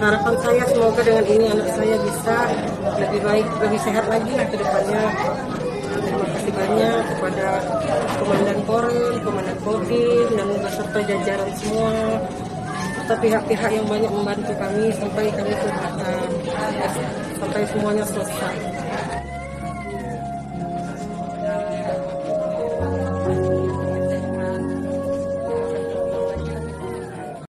Harapan saya semoga dengan ini anak saya bisa lebih baik, lebih sehat lagi ke depannya. Terima kasih banyak kepada Komandan Korem, Komandan Kodim, dan beserta jajaran semua, serta pihak-pihak yang banyak membantu kami sampai kami selesai, sampai semuanya selesai.